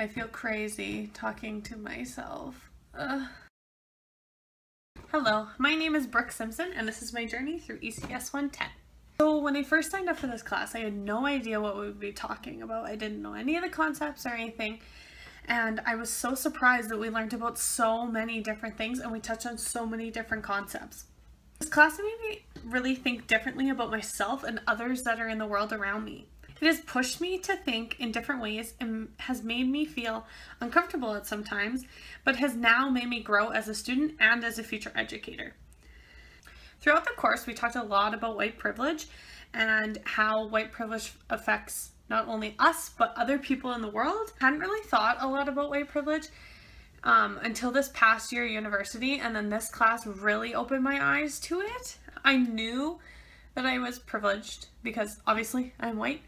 I feel crazy talking to myself. Ugh. Hello, my name is Brooke Simpson and this is my journey through ECS 110. So when I first signed up for this class, I had no idea what we would be talking about. I didn't know any of the concepts or anything. And I was so surprised that we learned about so many different things and we touched on so many different concepts. This class made me really think differently about myself and others that are in the world around me. It has pushed me to think in different ways and has made me feel uncomfortable at some times, but has now made me grow as a student and as a future educator. Throughout the course, we talked a lot about white privilege and how white privilege affects not only us, but other people in the world. I hadn't really thought a lot about white privilege um, until this past year university, and then this class really opened my eyes to it. I knew that I was privileged because obviously I'm white,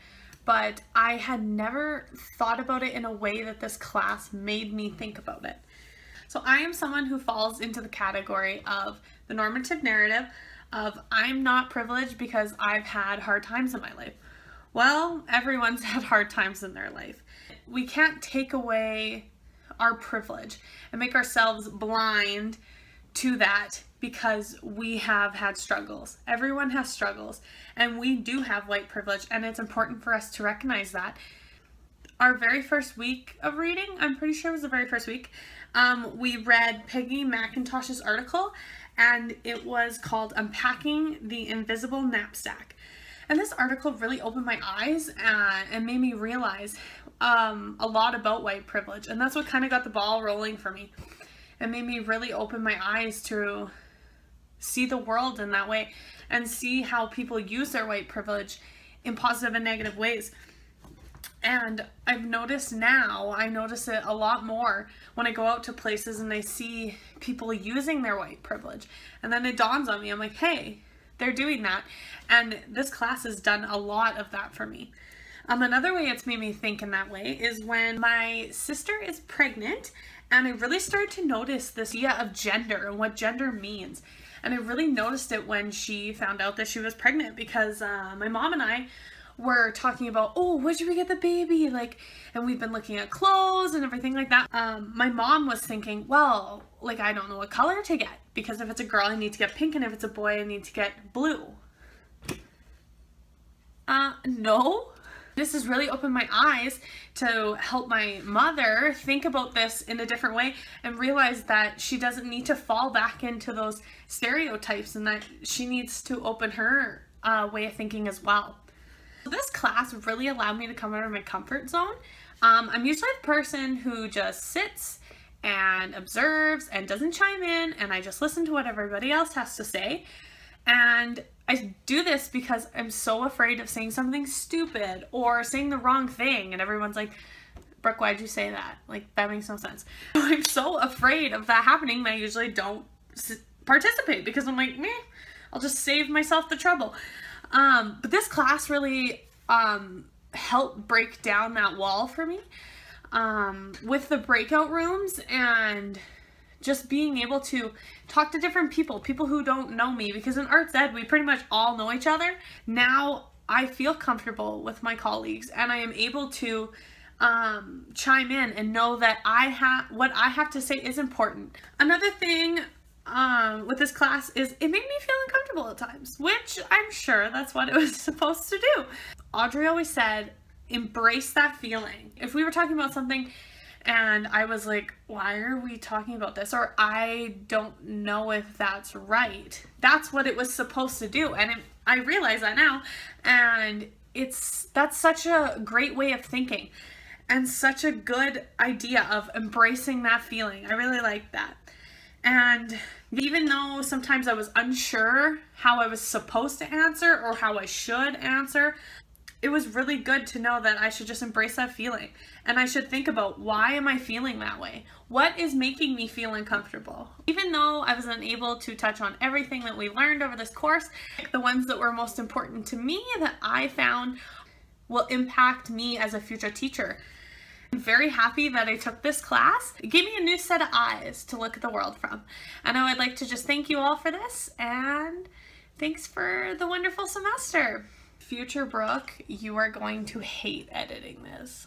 but I had never thought about it in a way that this class made me think about it. So I am someone who falls into the category of the normative narrative of I'm not privileged because I've had hard times in my life. Well, everyone's had hard times in their life. We can't take away our privilege and make ourselves blind to that because we have had struggles. Everyone has struggles and we do have white privilege and it's important for us to recognize that. Our very first week of reading, I'm pretty sure it was the very first week, um, we read Peggy McIntosh's article and it was called Unpacking the Invisible Knapsack. And this article really opened my eyes uh, and made me realize um, a lot about white privilege. And that's what kind of got the ball rolling for me. It made me really open my eyes to see the world in that way and see how people use their white privilege in positive and negative ways. And I've noticed now, I notice it a lot more when I go out to places and I see people using their white privilege. And then it dawns on me, I'm like, hey, they're doing that. And this class has done a lot of that for me. Um, another way it's made me think in that way is when my sister is pregnant and I really started to notice this idea of gender and what gender means. And I really noticed it when she found out that she was pregnant because uh, my mom and I were talking about, oh, where should we get the baby? Like, and we've been looking at clothes and everything like that. Um, my mom was thinking, well, like, I don't know what color to get because if it's a girl, I need to get pink and if it's a boy, I need to get blue. Uh, no. This has really opened my eyes to help my mother think about this in a different way and realize that she doesn't need to fall back into those stereotypes and that she needs to open her uh, way of thinking as well. This class really allowed me to come out of my comfort zone. Um, I'm usually the person who just sits and observes and doesn't chime in and I just listen to what everybody else has to say. And I do this because I'm so afraid of saying something stupid or saying the wrong thing and everyone's like, Brooke, why'd you say that? Like, that makes no sense. I'm so afraid of that happening that I usually don't participate because I'm like, meh, I'll just save myself the trouble. Um, but this class really um, helped break down that wall for me um, with the breakout rooms and just being able to talk to different people, people who don't know me, because in arts ed, we pretty much all know each other. Now I feel comfortable with my colleagues and I am able to um, chime in and know that I have what I have to say is important. Another thing um, with this class is it made me feel uncomfortable at times, which I'm sure that's what it was supposed to do. Audrey always said, embrace that feeling. If we were talking about something and I was like, why are we talking about this? Or I don't know if that's right. That's what it was supposed to do. And it, I realize that now. And it's, that's such a great way of thinking and such a good idea of embracing that feeling. I really like that. And even though sometimes I was unsure how I was supposed to answer or how I should answer, it was really good to know that I should just embrace that feeling. And I should think about why am I feeling that way? What is making me feel uncomfortable? Even though I was unable to touch on everything that we learned over this course, the ones that were most important to me that I found will impact me as a future teacher. I'm very happy that I took this class. It gave me a new set of eyes to look at the world from. And I would like to just thank you all for this and thanks for the wonderful semester future Brooke, you are going to hate editing this.